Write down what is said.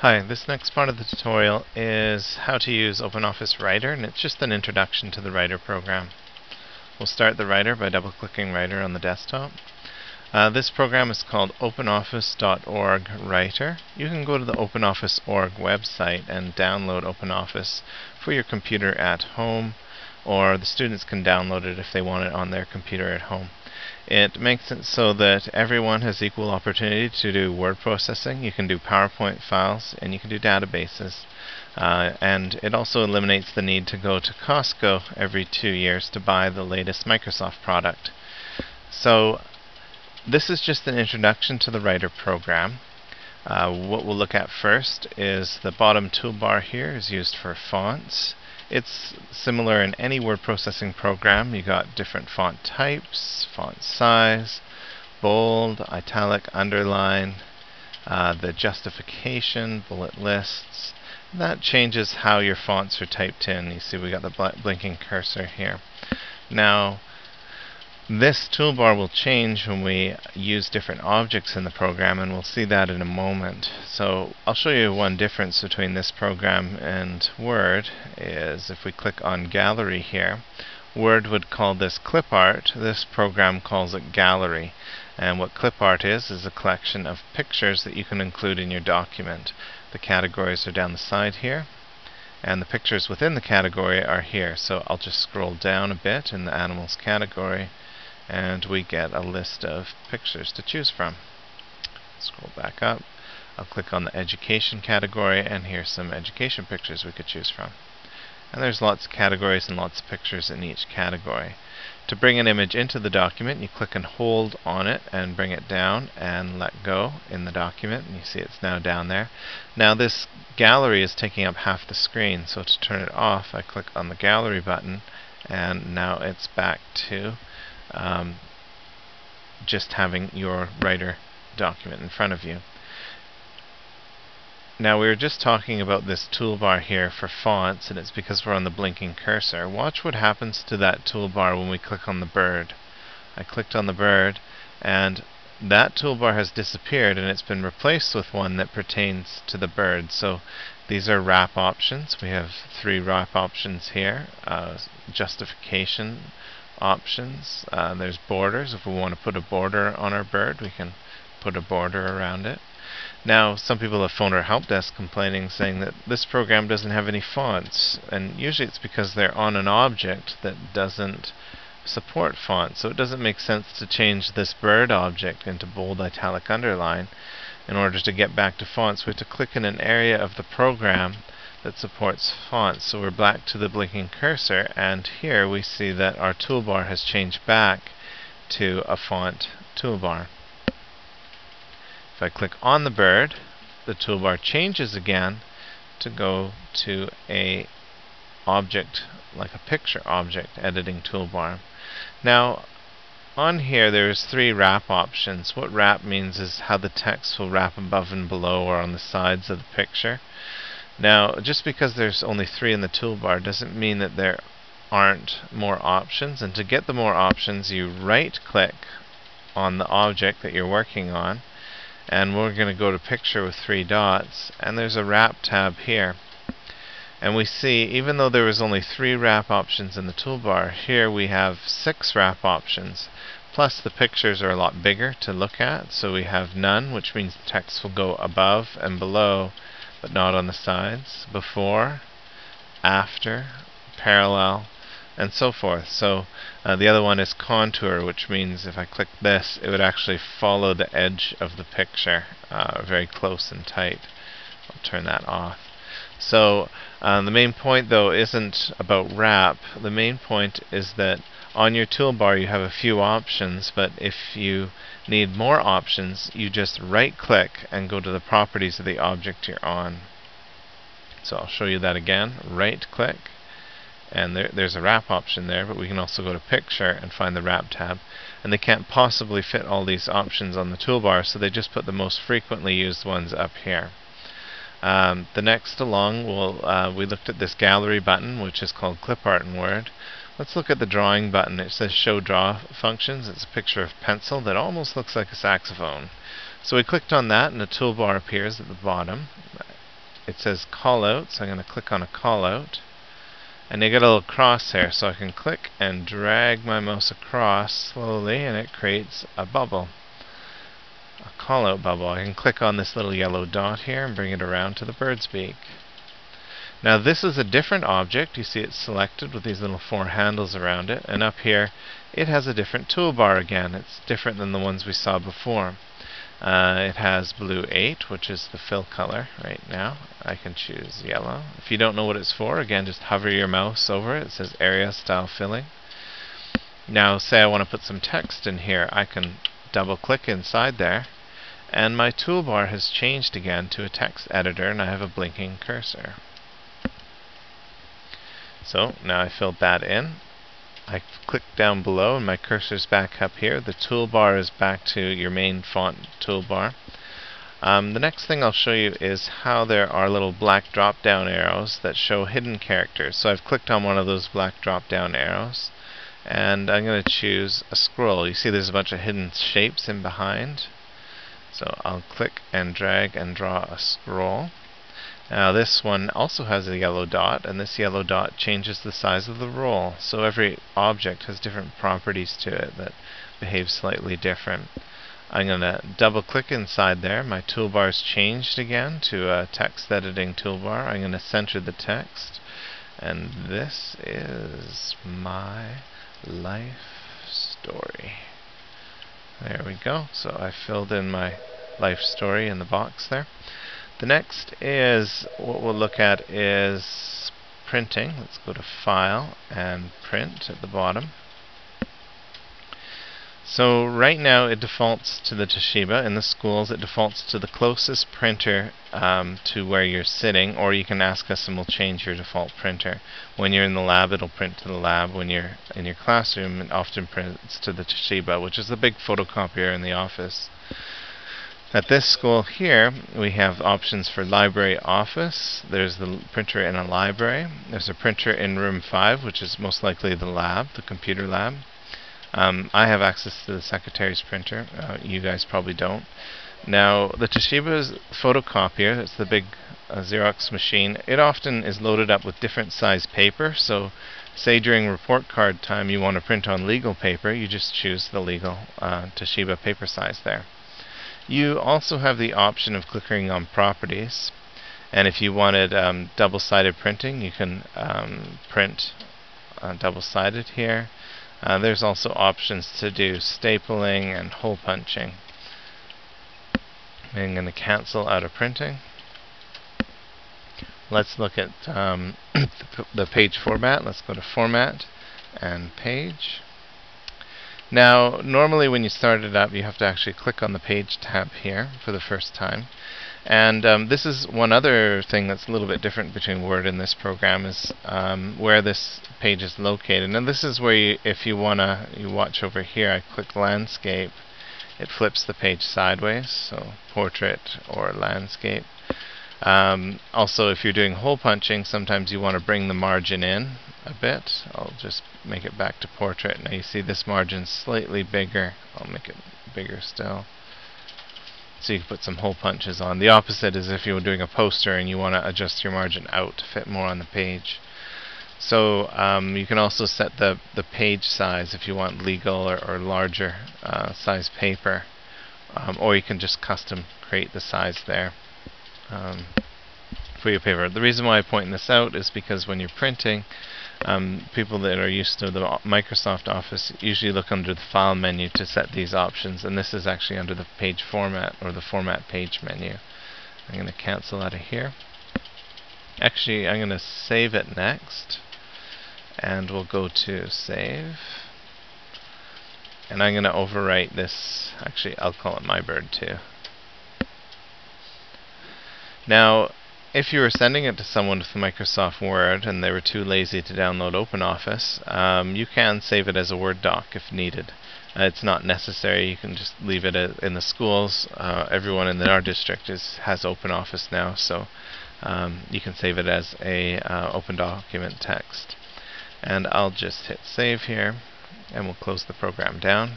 Hi, this next part of the tutorial is how to use OpenOffice Writer, and it's just an introduction to the Writer program. We'll start the Writer by double-clicking Writer on the desktop. Uh, this program is called OpenOffice.org Writer. You can go to the OpenOffice.org website and download OpenOffice for your computer at home, or the students can download it if they want it on their computer at home. It makes it so that everyone has equal opportunity to do word processing. You can do PowerPoint files and you can do databases. Uh, and it also eliminates the need to go to Costco every two years to buy the latest Microsoft product. So this is just an introduction to the Writer program. Uh, what we'll look at first is the bottom toolbar here is used for fonts. It's similar in any word processing program. You got different font types, font size, bold, italic, underline, uh, the justification, bullet lists. That changes how your fonts are typed in. You see we got the bl blinking cursor here. Now, this toolbar will change when we use different objects in the program and we'll see that in a moment. So I'll show you one difference between this program and Word is if we click on Gallery here, Word would call this clip art, this program calls it gallery. And what clip art is, is a collection of pictures that you can include in your document. The categories are down the side here, and the pictures within the category are here. So I'll just scroll down a bit in the animals category and we get a list of pictures to choose from. Scroll back up. I'll click on the education category and here's some education pictures we could choose from. And there's lots of categories and lots of pictures in each category. To bring an image into the document, you click and hold on it and bring it down and let go in the document. And you see it's now down there. Now this gallery is taking up half the screen, so to turn it off, I click on the gallery button and now it's back to um, just having your writer document in front of you. Now we were just talking about this toolbar here for fonts and it's because we're on the blinking cursor. Watch what happens to that toolbar when we click on the bird. I clicked on the bird and that toolbar has disappeared and it's been replaced with one that pertains to the bird. So these are wrap options. We have three wrap options here. Uh, justification, options. Uh, there's borders. If we want to put a border on our bird, we can put a border around it. Now, some people have phoned our help desk complaining, saying that this program doesn't have any fonts, and usually it's because they're on an object that doesn't support fonts, so it doesn't make sense to change this bird object into bold, italic, underline. In order to get back to fonts, we have to click in an area of the program that supports fonts. So we're back to the blinking cursor and here we see that our toolbar has changed back to a font toolbar. If I click on the bird, the toolbar changes again to go to a object like a picture object editing toolbar. Now on here there's three wrap options. What wrap means is how the text will wrap above and below or on the sides of the picture. Now, just because there's only three in the toolbar doesn't mean that there aren't more options. And to get the more options, you right-click on the object that you're working on. And we're going to go to Picture with three dots. And there's a Wrap tab here. And we see, even though there was only three wrap options in the toolbar, here we have six wrap options. Plus the pictures are a lot bigger to look at, so we have none, which means the text will go above and below but not on the sides, before, after, parallel, and so forth. So uh, the other one is contour, which means if I click this, it would actually follow the edge of the picture uh, very close and tight. I'll turn that off. So uh, the main point though isn't about wrap. The main point is that on your toolbar you have a few options, but if you need more options, you just right click and go to the properties of the object you're on. So I'll show you that again. Right click and there, there's a wrap option there, but we can also go to picture and find the wrap tab. And they can't possibly fit all these options on the toolbar, so they just put the most frequently used ones up here. Um, the next along, we'll, uh, we looked at this gallery button, which is called Clip Art in Word. Let's look at the drawing button. It says show draw functions. It's a picture of pencil that almost looks like a saxophone. So we clicked on that and a toolbar appears at the bottom. it says callout, so I'm going to click on a callout. And you get a little crosshair, so I can click and drag my mouse across slowly, and it creates a bubble. A callout bubble. I can click on this little yellow dot here and bring it around to the bird's beak. Now this is a different object. You see it's selected with these little four handles around it. And up here, it has a different toolbar again. It's different than the ones we saw before. Uh, it has blue 8, which is the fill color right now. I can choose yellow. If you don't know what it's for, again, just hover your mouse over it. It says area style filling. Now, say I want to put some text in here. I can double click inside there, and my toolbar has changed again to a text editor, and I have a blinking cursor. So, now I filled that in. I click down below and my cursor's back up here. The toolbar is back to your main font toolbar. Um, the next thing I'll show you is how there are little black drop down arrows that show hidden characters. So I've clicked on one of those black drop down arrows and I'm going to choose a scroll. You see there's a bunch of hidden shapes in behind. So I'll click and drag and draw a scroll. Now this one also has a yellow dot, and this yellow dot changes the size of the roll. So every object has different properties to it that behave slightly different. I'm going to double click inside there. My toolbar's changed again to a text editing toolbar. I'm going to center the text. And this is my life story. There we go. So I filled in my life story in the box there. The next is, what we'll look at is printing. Let's go to File and Print at the bottom. So right now it defaults to the Toshiba. In the schools it defaults to the closest printer um, to where you're sitting or you can ask us and we'll change your default printer. When you're in the lab it'll print to the lab. When you're in your classroom it often prints to the Toshiba which is the big photocopier in the office. At this school here, we have options for library office. There's the printer in a library. There's a printer in room 5, which is most likely the lab, the computer lab. Um, I have access to the secretary's printer. Uh, you guys probably don't. Now, the Toshiba's photocopier, that's the big uh, Xerox machine, it often is loaded up with different size paper. So, say during report card time you want to print on legal paper, you just choose the legal uh, Toshiba paper size there. You also have the option of clicking on properties and if you wanted um, double-sided printing you can um, print uh, double-sided here. Uh, there's also options to do stapling and hole punching. I'm going to cancel out of printing. Let's look at um, the page format. Let's go to Format and Page. Now, normally when you start it up, you have to actually click on the Page tab here for the first time. And um, this is one other thing that's a little bit different between Word and this program is um, where this page is located. And this is where you, if you want to, you watch over here, I click Landscape, it flips the page sideways, so Portrait or Landscape. Um, also, if you're doing hole punching, sometimes you want to bring the margin in a bit. I'll just make it back to portrait. Now you see this margin slightly bigger. I'll make it bigger still. So you can put some hole punches on. The opposite is if you were doing a poster and you want to adjust your margin out to fit more on the page. So um, you can also set the, the page size if you want legal or, or larger uh, size paper. Um, or you can just custom create the size there. Um, for your paper. The reason why I point this out is because when you're printing, um, people that are used to the Microsoft Office usually look under the File menu to set these options, and this is actually under the Page Format or the Format Page menu. I'm going to cancel out of here. Actually, I'm going to save it next, and we'll go to Save. And I'm going to overwrite this. Actually, I'll call it My Bird too. Now, if you were sending it to someone with Microsoft Word and they were too lazy to download OpenOffice, um, you can save it as a Word doc if needed. Uh, it's not necessary. You can just leave it in the schools. Uh, everyone in our district is has OpenOffice now, so um, you can save it as a uh, open document text. And I'll just hit save here, and we'll close the program down.